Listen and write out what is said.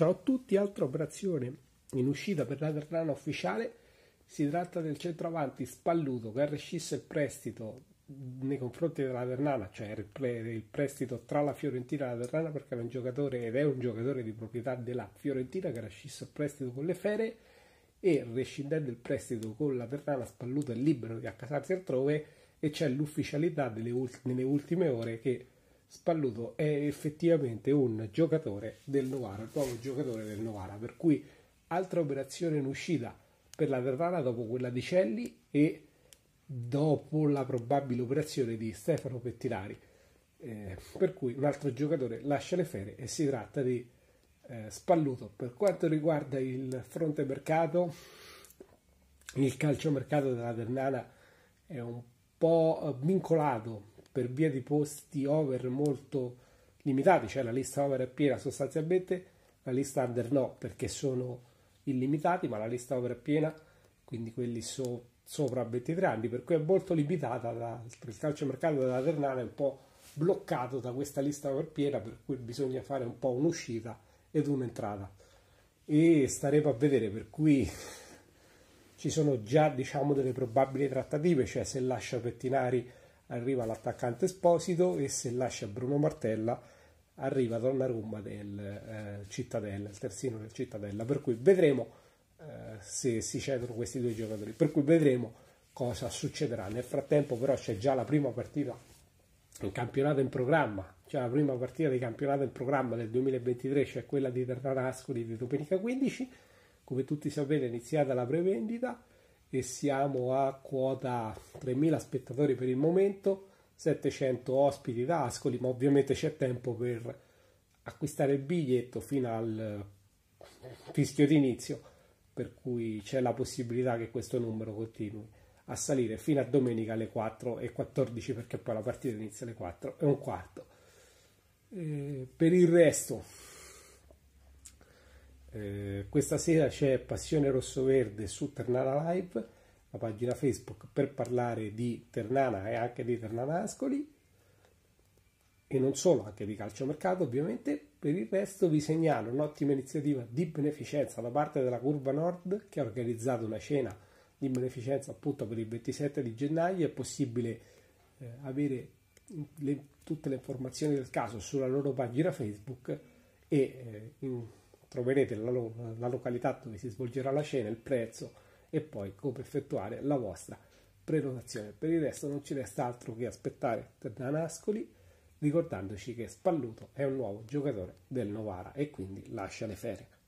Ciao a tutti, altra operazione in uscita per la Ternana ufficiale. Si tratta del centroavanti Spalluto che ha rescisso il prestito nei confronti della Ternana, cioè il, pre- il prestito tra la Fiorentina e la Ternana perché era un giocatore ed è un giocatore di proprietà della Fiorentina che ha rescisso il prestito con le ferie e rescindendo il prestito con la Ternana Spalluto è libero di accasarsi altrove e c'è l'ufficialità delle ult- nelle ultime ore che Spalluto è effettivamente un giocatore del Novara, il nuovo giocatore del Novara, per cui altra operazione in uscita per la Ternana dopo quella di Celli e dopo la probabile operazione di Stefano Pettinari. Eh, per cui un altro giocatore lascia le ferie e si tratta di eh, Spalluto. Per quanto riguarda il fronte mercato, il calciomercato della Ternana è un po' vincolato per via di posti over molto limitati, cioè la lista over è piena sostanzialmente, la lista under no perché sono illimitati, ma la lista over è piena, quindi quelli so, sopra 23 anni, per cui è molto limitata, da, il calciomercato della Ternana è un po' bloccato da questa lista over piena, per cui bisogna fare un po' un'uscita ed un'entrata. E staremo a vedere, per cui ci sono già diciamo delle probabili trattative, cioè se lascia Pettinari arriva l'attaccante Esposito e se lascia Bruno Martella arriva Donnarumma del eh, Cittadella, il terzino del Cittadella, per cui vedremo eh, se si cedono questi due giocatori, per cui vedremo cosa succederà. Nel frattempo però c'è già la prima partita in campionato in programma, c'è la prima partita di campionato in programma del 2023, cioè quella di Terranascoli di domenica 15, come tutti sapete è iniziata la prevendita, e siamo a quota 3.000 spettatori per il momento, 700 ospiti da Ascoli, ma ovviamente c'è tempo per acquistare il biglietto fino al fischio d'inizio, per cui c'è la possibilità che questo numero continui a salire fino a domenica alle 4 e 14 perché poi la partita inizia alle 4 e un quarto. Eh, per il resto, eh, questa sera c'è Passione Rosso Verde su Ternana Live, la pagina Facebook per parlare di Ternana e anche di Ternana Ascoli e non solo, anche di calciomercato ovviamente. Per il resto vi segnalo un'ottima iniziativa di beneficenza da parte della Curva Nord che ha organizzato una cena di beneficenza appunto per il 27 di gennaio. È possibile eh, avere le, tutte le informazioni del caso sulla loro pagina Facebook e eh, in troverete la, la località dove si svolgerà la cena, il prezzo e poi come effettuare la vostra prenotazione. Per il resto non ci resta altro che aspettare Nascoli, ricordandoci che Spalluto è un nuovo giocatore del Novara e quindi lascia le ferie.